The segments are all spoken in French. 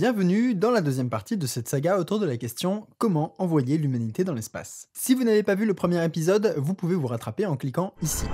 Bienvenue dans la deuxième partie de cette saga autour de la question comment envoyer l'humanité dans l'espace? Si vous n'avez pas vu le premier épisode, vous pouvez vous rattraper en cliquant ici.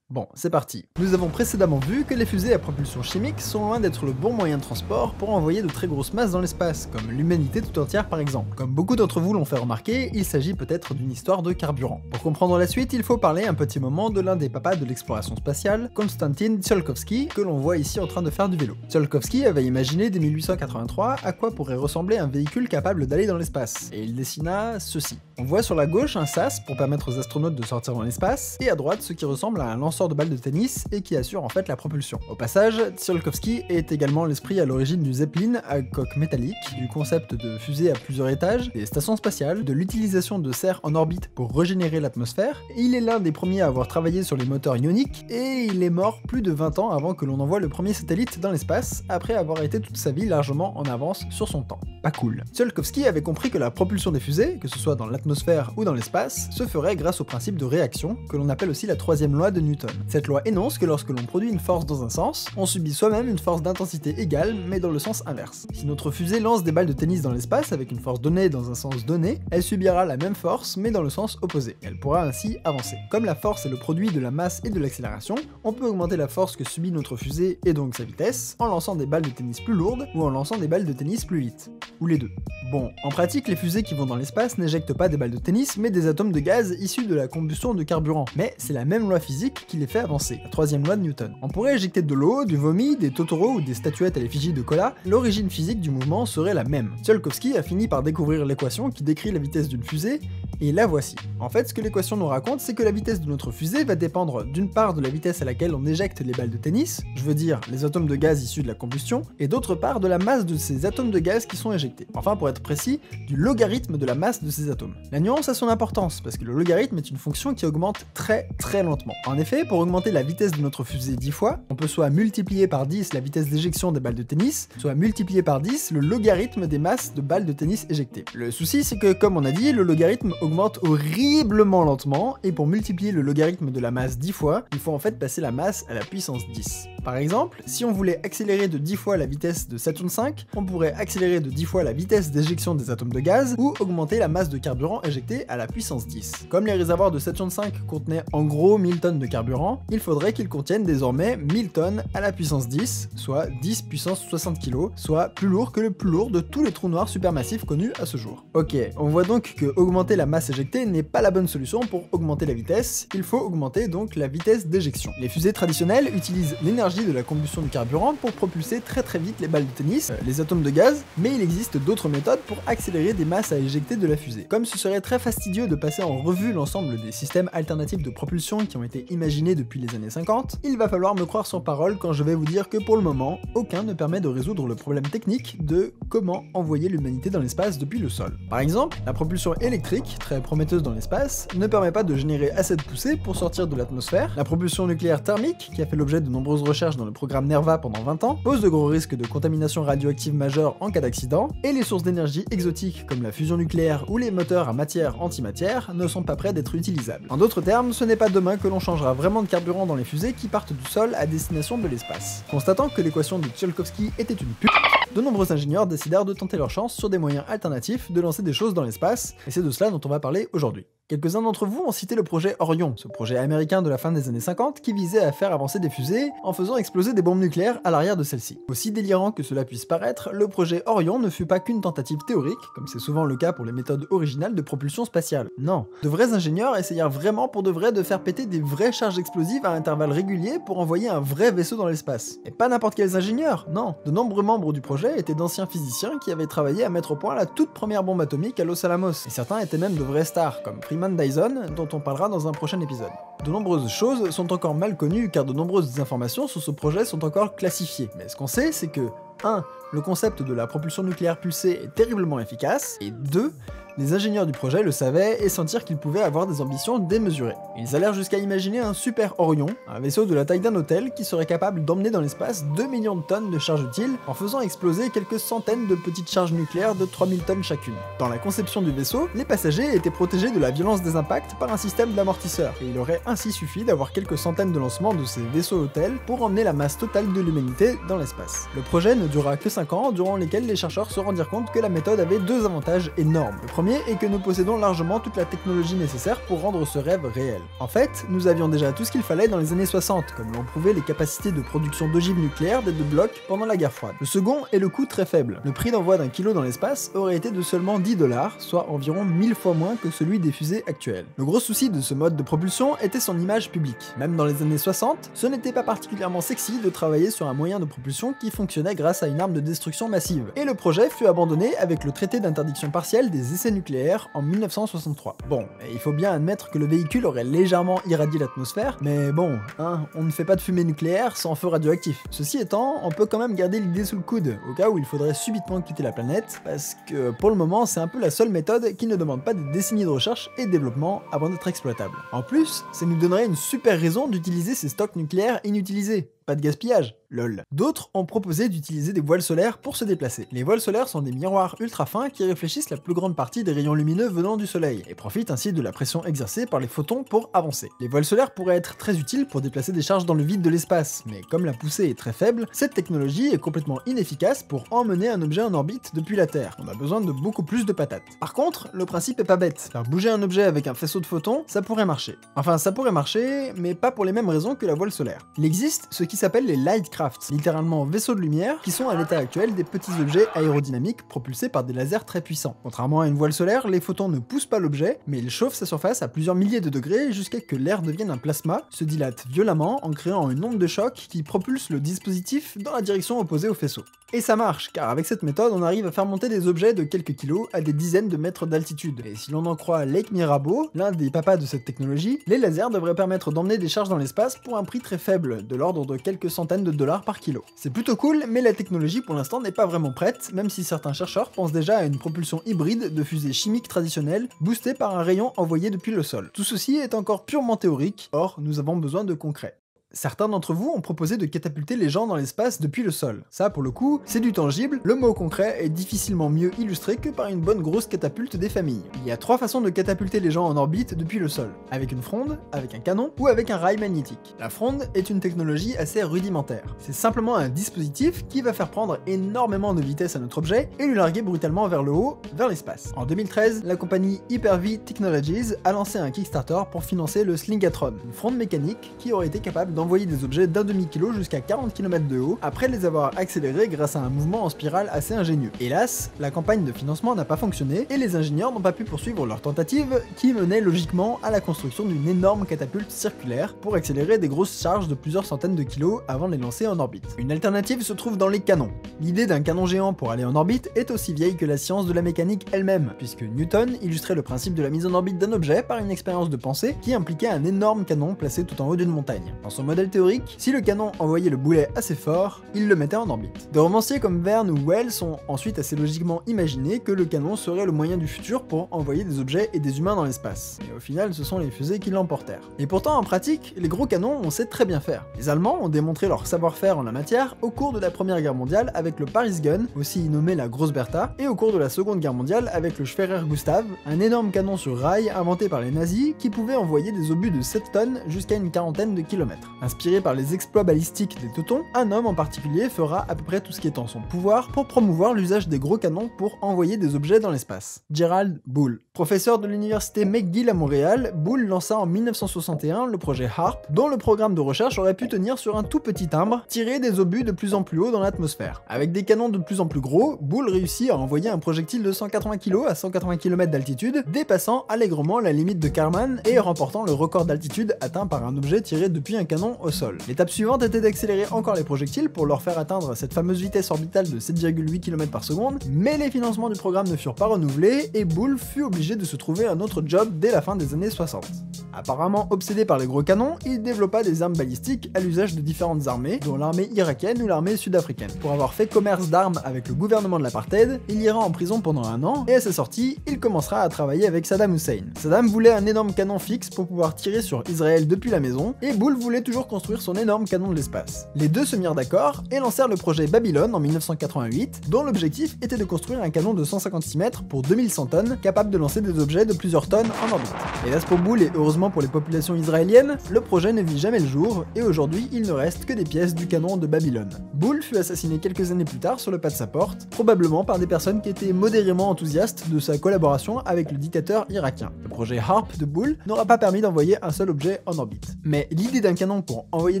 Bon, c'est parti. Nous avons précédemment vu que les fusées à propulsion chimique sont loin d'être le bon moyen de transport pour envoyer de très grosses masses dans l'espace, comme l'humanité tout entière par exemple. Comme beaucoup d'entre vous l'ont fait remarquer, il s'agit peut-être d'une histoire de carburant. Pour comprendre la suite, il faut parler un petit moment de l'un des papas de l'exploration spatiale, Konstantin Tsiolkovsky, que l'on voit ici en train de faire du vélo. Tsiolkovsky avait imaginé dès 1883 à quoi pourrait ressembler un véhicule capable d'aller dans l'espace, et il dessina ceci. On voit sur la gauche un sas pour permettre aux astronautes de sortir dans l'espace, et à droite ce qui ressemble à un lanceur de balles de tennis et qui assure en fait la propulsion. Au passage, Tsiolkovsky est également l'esprit à l'origine du Zeppelin à coque métallique, du concept de fusée à plusieurs étages, des stations spatiales, de l'utilisation de serres en orbite pour régénérer l'atmosphère. Il est l'un des premiers à avoir travaillé sur les moteurs ioniques et il est mort plus de 20 ans avant que l'on envoie le premier satellite dans l'espace, après avoir été toute sa vie largement en avance sur son temps. Pas cool. Tsiolkovsky avait compris que la propulsion des fusées, que ce soit dans l'atmosphère ou dans l'espace, se ferait grâce au principe de réaction, que l'on appelle aussi la troisième loi de Newton. Cette loi énonce que lorsque l'on produit une force dans un sens, on subit soi-même une force d'intensité égale, mais dans le sens inverse. Si notre fusée lance des balles de tennis dans l'espace avec une force donnée dans un sens donné, elle subira la même force, mais dans le sens opposé. Elle pourra ainsi avancer. Comme la force est le produit de la masse et de l'accélération, on peut augmenter la force que subit notre fusée et donc sa vitesse en lançant des balles de tennis plus lourdes ou en lançant des balles de tennis plus vite. Ou les deux. Bon, en pratique, les fusées qui vont dans l'espace n'éjectent pas des balles de tennis, mais des atomes de gaz issus de la combustion de carburant. Mais c'est la même loi physique qui les fait avancer, la troisième loi de Newton. On pourrait éjecter de l'eau, du vomi, des totoros ou des statuettes à l'effigie de cola, l'origine physique du mouvement serait la même. Tsiolkovsky a fini par découvrir l'équation qui décrit la vitesse d'une fusée, et la voici. En fait, ce que l'équation nous raconte, c'est que la vitesse de notre fusée va dépendre d'une part de la vitesse à laquelle on éjecte les balles de tennis, je veux dire les atomes de gaz issus de la combustion, et d'autre part de la masse de ces atomes de gaz qui sont éjectés. Enfin, pour être précis, du logarithme de la masse de ces atomes. La nuance a son importance, parce que le logarithme est une fonction qui augmente très très lentement. En effet, pour augmenter la vitesse de notre fusée 10 fois, on peut soit multiplier par 10 la vitesse d'éjection des balles de tennis, soit multiplier par 10 le logarithme des masses de balles de tennis éjectées. Le souci, c'est que, comme on a dit, le logarithme augmente horriblement lentement, et pour multiplier le logarithme de la masse 10 fois, il faut en fait passer la masse à la puissance 10. Par exemple, si on voulait accélérer de 10 fois la vitesse de Saturn V, on pourrait accélérer de 10 fois la vitesse d'éjection des atomes de gaz, ou augmenter la masse de carburant éjecté à la puissance 10. Comme les réservoirs de Saturn V contenaient en gros 1000 tonnes de carburant, il faudrait qu'ils contiennent désormais 1000 tonnes à la puissance 10, soit 10 puissance 60 kg, soit plus lourd que le plus lourd de tous les trous noirs supermassifs connus à ce jour. Ok, on voit donc que augmenter la masse éjectée n'est pas la bonne solution pour augmenter la vitesse, il faut augmenter donc la vitesse d'éjection. Les fusées traditionnelles utilisent l'énergie de la combustion du carburant pour propulser très très vite les balles de tennis, euh, les atomes de gaz, mais il existe d'autres méthodes pour accélérer des masses à éjecter de la fusée. Comme ce serait très fastidieux de passer en revue l'ensemble des systèmes alternatifs de propulsion qui ont été imaginés depuis les années 50, il va falloir me croire sur parole quand je vais vous dire que pour le moment, aucun ne permet de résoudre le problème technique de comment envoyer l'humanité dans l'espace depuis le sol. Par exemple, la propulsion électrique, très prometteuse dans l'espace, ne permet pas de générer assez de poussée pour sortir de l'atmosphère, la propulsion nucléaire thermique, qui a fait l'objet de nombreuses recherches dans le programme NERVA pendant 20 ans, pose de gros risques de contamination radioactive majeure en cas d'accident, et les sources d'énergie exotiques comme la fusion nucléaire ou les moteurs à matière-antimatière ne sont pas prêts d'être utilisables. En d'autres termes, ce n'est pas demain que l'on changera vraiment de carburant dans les fusées qui partent du sol à destination de l'espace. Constatant que l'équation de Tsiolkovsky était une pute, de nombreux ingénieurs décidèrent de tenter leur chance sur des moyens alternatifs de lancer des choses dans l'espace, et c'est de cela dont on va parler aujourd'hui. Quelques-uns d'entre vous ont cité le projet Orion, ce projet américain de la fin des années 50 qui visait à faire avancer des fusées en faisant exploser des bombes nucléaires à l'arrière de celles-ci. Aussi délirant que cela puisse paraître, le projet Orion ne fut pas qu'une tentative théorique, comme c'est souvent le cas pour les méthodes originales de propulsion spatiale. Non, de vrais ingénieurs essayèrent vraiment pour de vrai de faire péter des vraies charges explosives à intervalles réguliers pour envoyer un vrai vaisseau dans l'espace. Et pas n'importe quels ingénieurs, non. De nombreux membres du projet étaient d'anciens physiciens qui avaient travaillé à mettre au point la toute première bombe atomique à Los Alamos, et certains étaient même de vraies stars, comme Freeman Dyson, dont on parlera dans un prochain épisode. De nombreuses choses sont encore mal connues car de nombreuses informations sur ce projet sont encore classifiées. Mais ce qu'on sait, c'est que 1. Le concept de la propulsion nucléaire pulsée est terriblement efficace, et 2. Les ingénieurs du projet le savaient et sentirent qu'ils pouvaient avoir des ambitions démesurées. Ils allèrent jusqu'à imaginer un super Orion, un vaisseau de la taille d'un hôtel qui serait capable d'emmener dans l'espace 2 millions de tonnes de charges utiles en faisant exploser quelques centaines de petites charges nucléaires de 3000 tonnes chacune. Dans la conception du vaisseau, les passagers étaient protégés de la violence des impacts par un système d'amortisseurs, et il aurait ainsi suffi d'avoir quelques centaines de lancements de ces vaisseaux hôtels pour emmener la masse totale de l'humanité dans l'espace. Le projet ne dura que 5 ans, durant lesquels les chercheurs se rendirent compte que la méthode avait deux avantages énormes. Est que nous possédons largement toute la technologie nécessaire pour rendre ce rêve réel. En fait, nous avions déjà tout ce qu'il fallait dans les années 60, comme l'ont prouvé les capacités de production d'ogives nucléaires des deux blocs pendant la guerre froide. Le second est le coût très faible. Le prix d'envoi d'un kilo dans l'espace aurait été de seulement 10 dollars, soit environ 1000 fois moins que celui des fusées actuelles. Le gros souci de ce mode de propulsion était son image publique. Même dans les années 60, ce n'était pas particulièrement sexy de travailler sur un moyen de propulsion qui fonctionnait grâce à une arme de destruction massive. Et le projet fut abandonné avec le traité d'interdiction partielle des essais nucléaires en 1963. Bon, il faut bien admettre que le véhicule aurait légèrement irradié l'atmosphère, mais bon, hein, on ne fait pas de fumée nucléaire sans feu radioactif. Ceci étant, on peut quand même garder l'idée sous le coude, au cas où il faudrait subitement quitter la planète, parce que pour le moment c'est un peu la seule méthode qui ne demande pas des décennies de recherche et développement avant d'être exploitable. En plus, ça nous donnerait une super raison d'utiliser ces stocks nucléaires inutilisés. Pas de gaspillage, lol. D'autres ont proposé d'utiliser des voiles solaires pour se déplacer. Les voiles solaires sont des miroirs ultra fins qui réfléchissent la plus grande partie des rayons lumineux venant du soleil, et profitent ainsi de la pression exercée par les photons pour avancer. Les voiles solaires pourraient être très utiles pour déplacer des charges dans le vide de l'espace, mais comme la poussée est très faible, cette technologie est complètement inefficace pour emmener un objet en orbite depuis la Terre. On a besoin de beaucoup plus de patates. Par contre, le principe est pas bête. Faire bouger un objet avec un faisceau de photons, ça pourrait marcher. Enfin, ça pourrait marcher, mais pas pour les mêmes raisons que la voile solaire. Il existe ce qui s'appelle les lightcrafts, littéralement vaisseaux de lumière, qui sont à l'état actuel des petits objets aérodynamiques propulsés par des lasers très puissants. Contrairement à une voile solaire, les photons ne poussent pas l'objet, mais ils chauffent sa surface à plusieurs milliers de degrés jusqu'à que l'air devienne un plasma, se dilate violemment en créant une onde de choc qui propulse le dispositif dans la direction opposée au faisceau. Et ça marche, car avec cette méthode, on arrive à faire monter des objets de quelques kilos à des dizaines de mètres d'altitude. Et si l'on en croit Lake Mirabeau, l'un des papas de cette technologie, les lasers devraient permettre d'emmener des charges dans l'espace pour un prix très faible, de l'ordre de quelques centaines de dollars par kilo. C'est plutôt cool, mais la technologie pour l'instant n'est pas vraiment prête, même si certains chercheurs pensent déjà à une propulsion hybride de fusées chimiques traditionnelles, boostées par un rayon envoyé depuis le sol. Tout ceci est encore purement théorique, or nous avons besoin de concret. Certains d'entre vous ont proposé de catapulter les gens dans l'espace depuis le sol. Ça, pour le coup, c'est du tangible, le mot concret est difficilement mieux illustré que par une bonne grosse catapulte des familles. Il y a trois façons de catapulter les gens en orbite depuis le sol. Avec une fronde, avec un canon ou avec un rail magnétique. La fronde est une technologie assez rudimentaire. C'est simplement un dispositif qui va faire prendre énormément de vitesse à notre objet et le larguer brutalement vers le haut, vers l'espace. En 2013, la compagnie Hyper-V Technologies a lancé un Kickstarter pour financer le Slingatron, une fronde mécanique qui aurait été capable d'envoyer envoyer des objets d'un demi-kilo jusqu'à 40 km de haut, après les avoir accélérés grâce à un mouvement en spirale assez ingénieux. Hélas, la campagne de financement n'a pas fonctionné, et les ingénieurs n'ont pas pu poursuivre leur tentative, qui menait logiquement à la construction d'une énorme catapulte circulaire pour accélérer des grosses charges de plusieurs centaines de kilos avant de les lancer en orbite. Une alternative se trouve dans les canons. L'idée d'un canon géant pour aller en orbite est aussi vieille que la science de la mécanique elle-même, puisque Newton illustrait le principe de la mise en orbite d'un objet par une expérience de pensée qui impliquait un énorme canon placé tout en haut d'une montagne. Dans son modèle théorique, si le canon envoyait le boulet assez fort, il le mettait en orbite. Des romanciers comme Verne ou Wells ont ensuite assez logiquement imaginé que le canon serait le moyen du futur pour envoyer des objets et des humains dans l'espace. Mais au final, ce sont les fusées qui l'emportèrent. Et pourtant, en pratique, les gros canons, on sait très bien faire. Les Allemands ont démontré leur savoir-faire en la matière au cours de la Première Guerre mondiale avec le Paris Gun, aussi nommé la Grosse Bertha, et au cours de la Seconde Guerre mondiale avec le Schwerer Gustav, un énorme canon sur rail inventé par les nazis qui pouvait envoyer des obus de 7 tonnes jusqu'à une quarantaine de kilomètres. Inspiré par les exploits balistiques des Teutons, un homme en particulier fera à peu près tout ce qui est en son pouvoir pour promouvoir l'usage des gros canons pour envoyer des objets dans l'espace. Gerald Bull. Professeur de l'université McGill à Montréal, Bull lança en 1961 le projet HARP, dont le programme de recherche aurait pu tenir sur un tout petit timbre, tiré des obus de plus en plus haut dans l'atmosphère. Avec des canons de plus en plus gros, Bull réussit à envoyer un projectile de 180 kg à 180 km d'altitude, dépassant allègrement la limite de Karman et remportant le record d'altitude atteint par un objet tiré depuis un canon au sol. L'étape suivante était d'accélérer encore les projectiles pour leur faire atteindre cette fameuse vitesse orbitale de 7,8 km par seconde, mais les financements du programme ne furent pas renouvelés et Bull fut obligé de se trouver un autre job dès la fin des années 60. Apparemment obsédé par les gros canons, il développa des armes balistiques à l'usage de différentes armées, dont l'armée irakienne ou l'armée sud-africaine. Pour avoir fait commerce d'armes avec le gouvernement de l'apartheid, il ira en prison pendant un an, et à sa sortie, il commencera à travailler avec Saddam Hussein. Saddam voulait un énorme canon fixe pour pouvoir tirer sur Israël depuis la maison, et Bull voulait toujours construire son énorme canon de l'espace. Les deux se mirent d'accord et lancèrent le projet Babylon en 1988, dont l'objectif était de construire un canon de 156 mètres pour 2100 tonnes, capable de lancer des objets de plusieurs tonnes en orbite. Hélas pour Bull et heureusement pour les populations israéliennes, le projet ne vit jamais le jour, et aujourd'hui il ne reste que des pièces du canon de Babylone. Bull fut assassiné quelques années plus tard sur le pas de sa porte, probablement par des personnes qui étaient modérément enthousiastes de sa collaboration avec le dictateur irakien. Le projet HARP de Bull n'aura pas permis d'envoyer un seul objet en orbite. Mais l'idée d'un canon pour envoyer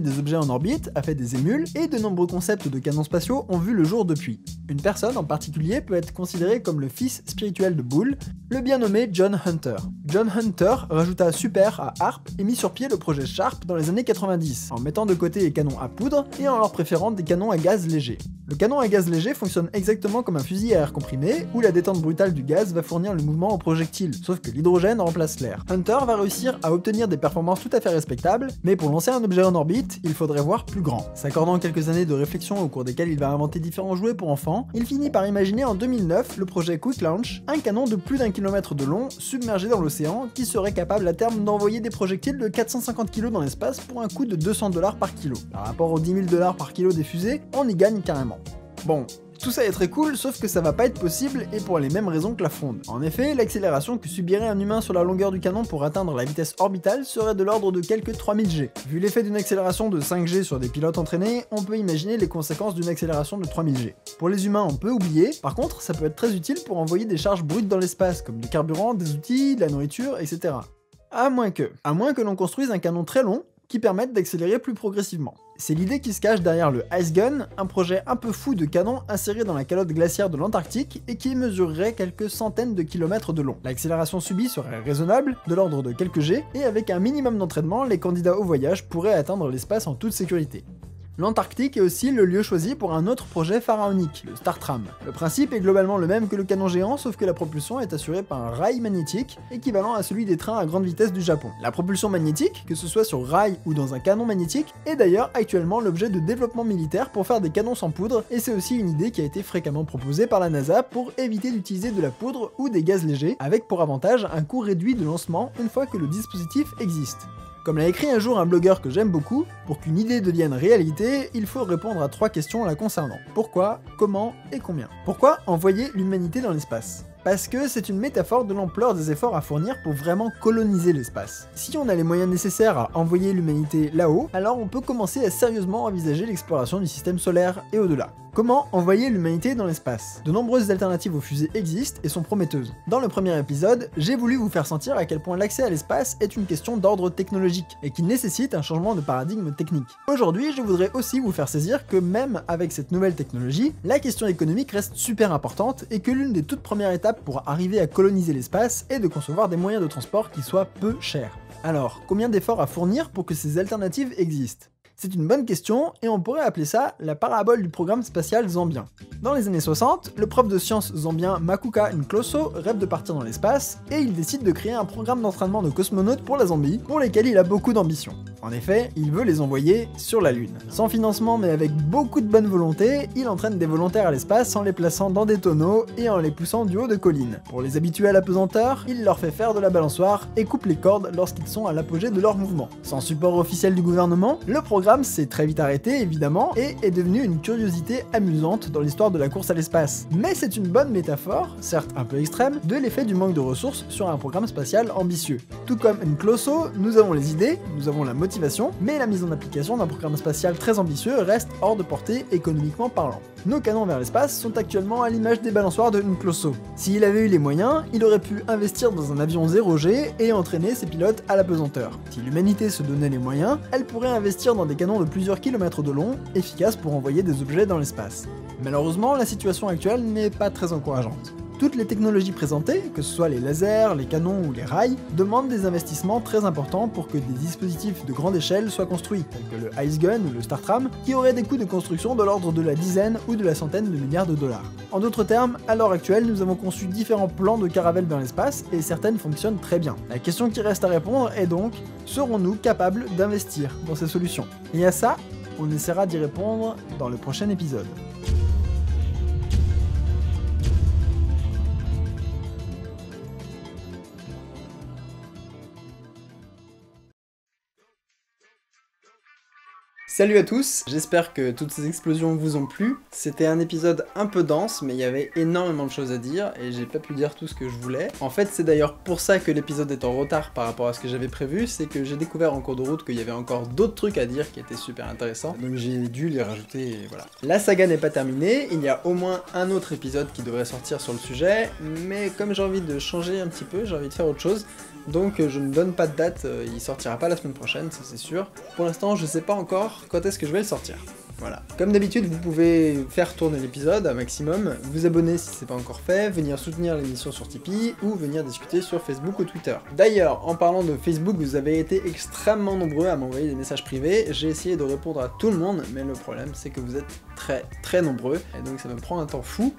des objets en orbite a fait des émules, et de nombreux concepts de canons spatiaux ont vu le jour depuis. Une personne en particulier peut être considérée comme le fils spirituel de Bull, le bien nommé John Hunter. John Hunter rajouta Super à HARP et mit sur pied le projet Sharp dans les années 90, en mettant de côté les canons à poudre et en leur préférant des canons à gaz léger. Le canon à gaz léger fonctionne exactement comme un fusil à air comprimé, où la détente brutale du gaz va fournir le mouvement au projectile, sauf que l'hydrogène remplace l'air. Hunter va réussir à obtenir des performances tout à fait respectables, mais pour lancer un objet en orbite, il faudrait voir plus grand. S'accordant quelques années de réflexion au cours desquelles il va inventer différents jouets pour enfants, il finit par imaginer en 2009 le projet Quick Launch, un canon de plus d'un kilomètre de long, submergé dans l'océan, qui serait capable à terme d'envoyer des projectiles de 450 kg dans l'espace pour un coût de 200 dollars par kilo. Par rapport aux 10 000 dollars par kilo des fusées, on y gagne carrément. Bon, tout ça est très cool, sauf que ça va pas être possible et pour les mêmes raisons que la fronde. En effet, l'accélération que subirait un humain sur la longueur du canon pour atteindre la vitesse orbitale serait de l'ordre de quelques 3000 G. Vu l'effet d'une accélération de 5 G sur des pilotes entraînés, on peut imaginer les conséquences d'une accélération de 3000 G. Pour les humains, on peut oublier, par contre, ça peut être très utile pour envoyer des charges brutes dans l'espace, comme du carburant, des outils, de la nourriture, etc. À moins que, à moins que l'on construise un canon très long, qui permette d'accélérer plus progressivement. C'est l'idée qui se cache derrière le Ice Gun, un projet un peu fou de canon inséré dans la calotte glaciaire de l'Antarctique et qui mesurerait quelques centaines de kilomètres de long. L'accélération subie serait raisonnable, de l'ordre de quelques G, et avec un minimum d'entraînement, les candidats au voyage pourraient atteindre l'espace en toute sécurité. L'Antarctique est aussi le lieu choisi pour un autre projet pharaonique, le Startram. Le principe est globalement le même que le canon géant, sauf que la propulsion est assurée par un rail magnétique, équivalent à celui des trains à grande vitesse du Japon. La propulsion magnétique, que ce soit sur rail ou dans un canon magnétique, est d'ailleurs actuellement l'objet de développement militaire pour faire des canons sans poudre, et c'est aussi une idée qui a été fréquemment proposée par la NASA pour éviter d'utiliser de la poudre ou des gaz légers, avec pour avantage un coût réduit de lancement une fois que le dispositif existe. Comme l'a écrit un jour un blogueur que j'aime beaucoup, pour qu'une idée devienne réalité, il faut répondre à trois questions la concernant. Pourquoi, comment et combien? Pourquoi envoyer l'humanité dans l'espace? Parce que c'est une métaphore de l'ampleur des efforts à fournir pour vraiment coloniser l'espace. Si on a les moyens nécessaires à envoyer l'humanité là-haut, alors on peut commencer à sérieusement envisager l'exploration du système solaire et au-delà. Comment envoyer l'humanité dans l'espace? De nombreuses alternatives aux fusées existent et sont prometteuses. Dans le premier épisode, j'ai voulu vous faire sentir à quel point l'accès à l'espace est une question d'ordre technologique et qu'il nécessite un changement de paradigme technique. Aujourd'hui, je voudrais aussi vous faire saisir que même avec cette nouvelle technologie, la question économique reste super importante et que l'une des toutes premières étapes pour arriver à coloniser l'espace est de concevoir des moyens de transport qui soient peu chers. Alors, combien d'efforts à fournir pour que ces alternatives existent? C'est une bonne question et on pourrait appeler ça la parabole du programme spatial zambien. Dans les années 60, le prof de sciences zambien Makuka Nkloso rêve de partir dans l'espace et il décide de créer un programme d'entraînement de cosmonautes pour la Zambie pour lesquels il a beaucoup d'ambition. En effet, il veut les envoyer sur la Lune. Sans financement mais avec beaucoup de bonne volonté, il entraîne des volontaires à l'espace en les plaçant dans des tonneaux et en les poussant du haut de collines. Pour les habituer à la pesanteur, il leur fait faire de la balançoire et coupe les cordes lorsqu'ils sont à l'apogée de leur mouvement. Sans support officiel du gouvernement, le programme s'est très vite arrêté évidemment et est devenu une curiosité amusante dans l'histoire de la course à l'espace. Mais c'est une bonne métaphore, certes un peu extrême, de l'effet du manque de ressources sur un programme spatial ambitieux. Tout comme Nkloso, nous avons les idées, nous avons la motivation mais la mise en application d'un programme spatial très ambitieux reste hors de portée économiquement parlant. Nos canons vers l'espace sont actuellement à l'image des balançoires de Nkloso. S'il avait eu les moyens, il aurait pu investir dans un avion 0G et entraîner ses pilotes à la pesanteur. Si l'humanité se donnait les moyens, elle pourrait investir dans des canons de plusieurs kilomètres de long, efficaces pour envoyer des objets dans l'espace. Malheureusement, la situation actuelle n'est pas très encourageante. Toutes les technologies présentées, que ce soit les lasers, les canons ou les rails, demandent des investissements très importants pour que des dispositifs de grande échelle soient construits, tels que le Ice Gun ou le Startram, qui auraient des coûts de construction de l'ordre de la dizaine ou de la centaine de milliards de dollars. En d'autres termes, à l'heure actuelle, nous avons conçu différents plans de caravelles dans l'espace et certaines fonctionnent très bien. La question qui reste à répondre est donc, serons-nous capables d'investir dans ces solutions? Et à ça, on essaiera d'y répondre dans le prochain épisode. Salut à tous, j'espère que toutes ces explosions vous ont plu. C'était un épisode un peu dense, mais il y avait énormément de choses à dire, et j'ai pas pu dire tout ce que je voulais. En fait, c'est d'ailleurs pour ça que l'épisode est en retard par rapport à ce que j'avais prévu, c'est que j'ai découvert en cours de route qu'il y avait encore d'autres trucs à dire qui étaient super intéressants, donc j'ai dû les rajouter, et voilà. La saga n'est pas terminée, il y a au moins un autre épisode qui devrait sortir sur le sujet, mais comme j'ai envie de changer un petit peu, j'ai envie de faire autre chose, donc euh, je ne donne pas de date, euh, il sortira pas la semaine prochaine, ça c'est sûr. Pour l'instant, je sais pas encore quand est-ce que je vais le sortir. Voilà. Comme d'habitude, vous pouvez faire tourner l'épisode un maximum, vous abonner si c'est pas encore fait, venir soutenir l'émission sur Tipeee ou venir discuter sur Facebook ou Twitter. D'ailleurs, en parlant de Facebook, vous avez été extrêmement nombreux à m'envoyer des messages privés. J'ai essayé de répondre à tout le monde, mais le problème c'est que vous êtes très très nombreux et donc ça me prend un temps fou.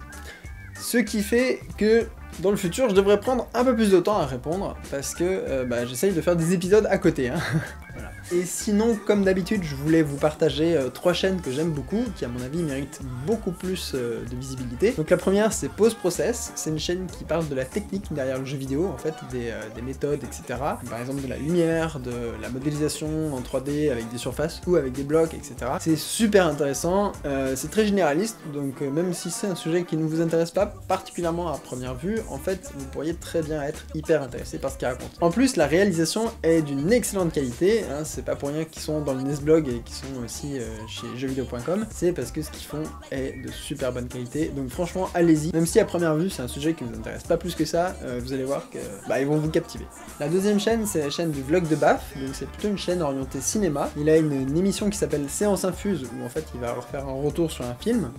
Ce qui fait que dans le futur, je devrais prendre un peu plus de temps à répondre, parce que euh, bah, j'essaye de faire des épisodes à côté. Hein. voilà. Et sinon, comme d'habitude, je voulais vous partager euh, trois chaînes que j'aime beaucoup, qui à mon avis méritent beaucoup plus euh, de visibilité. Donc la première, c'est Pause Process, c'est une chaîne qui parle de la technique derrière le jeu vidéo, en fait, des, des, méthodes, etc. Par exemple de la lumière, de la modélisation en 3D avec des surfaces ou avec des blocs, etc. C'est super intéressant, c'est très généraliste, donc même si c'est un sujet qui ne vous intéresse pas particulièrement à première vue, en fait, vous pourriez très bien être hyper intéressé par ce qu'il raconte. En plus, la réalisation est d'une excellente qualité, hein, c'est pas pour rien qu'ils sont dans le Nesblog et qu'ils sont aussi euh, chez jeuxvideo.com, c'est parce que ce qu'ils font est de super bonne qualité, donc franchement allez-y, même si à première vue c'est un sujet qui vous intéresse pas plus que ça, euh, vous allez voir que bah, ils vont vous captiver. La deuxième chaîne c'est la chaîne du vlog de Baf, donc c'est plutôt une chaîne orientée cinéma, il a une, émission qui s'appelle Séance Infuse, où en fait il va faire un retour sur un film,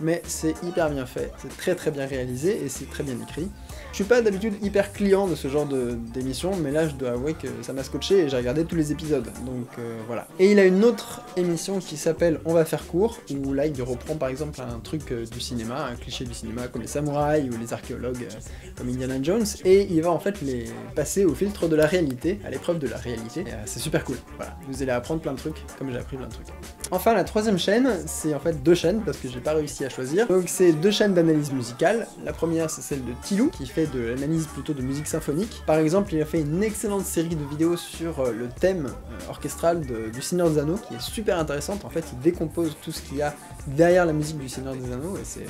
mais c'est hyper bien fait, c'est très très bien réalisé et c'est très bien écrit. Je suis pas d'habitude hyper client de ce genre d'émission, mais là je dois avouer que ça m'a scotché et j'ai regardé tous les épisodes, donc euh, voilà. Et il a une autre émission qui s'appelle On va faire court, où là il reprend par exemple un truc euh, du cinéma, un cliché du cinéma comme les samouraïs ou les archéologues euh, comme Indiana Jones, et il va en fait les passer au filtre de la réalité, à l'épreuve de la réalité, c'est super cool. Voilà, vous allez apprendre plein de trucs, comme j'ai appris plein de trucs. Enfin la troisième chaîne, c'est en fait deux chaînes, parce que j'ai pas réussi choisir. Donc c'est deux chaînes d'analyse musicale, la première c'est celle de Tilou, qui fait de l'analyse plutôt de musique symphonique. Par exemple, il a fait une excellente série de vidéos sur euh, le thème euh, orchestral du Seigneur des Anneaux, qui est super intéressante. En fait, il décompose tout ce qu'il y a derrière la musique du Seigneur des Anneaux, et c'est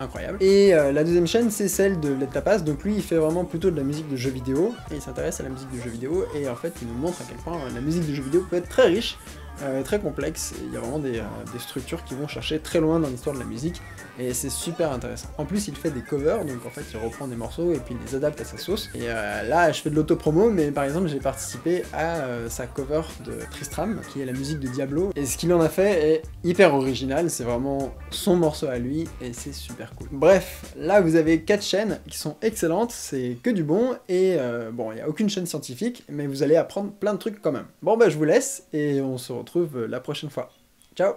incroyable. Et euh, la deuxième chaîne, c'est celle de Let Tapas, donc lui, il fait vraiment plutôt de la musique de jeux vidéo, et il s'intéresse à la musique de jeux vidéo, et en fait, il nous montre à quel point la musique de jeux vidéo peut être très riche, euh, très complexe, il y a vraiment des, euh, des, structures qui vont chercher très loin dans l'histoire de la musique, et c'est super intéressant. En plus, il fait des covers, donc en fait, il reprend des morceaux et puis il les adapte à sa sauce. Et euh, là, je fais de l'auto-promo, mais par exemple, j'ai participé à sa cover de Tristram, qui est la musique de Diablo, et ce qu'il en a fait est hyper original, c'est vraiment son morceau à lui, et c'est super cool. Bref, là, vous avez quatre chaînes qui sont excellentes, c'est que du bon, et bon, il n'y a aucune chaîne scientifique, mais vous allez apprendre plein de trucs quand même. Bon, bah, je vous laisse, et on se retrouve la prochaine fois. Ciao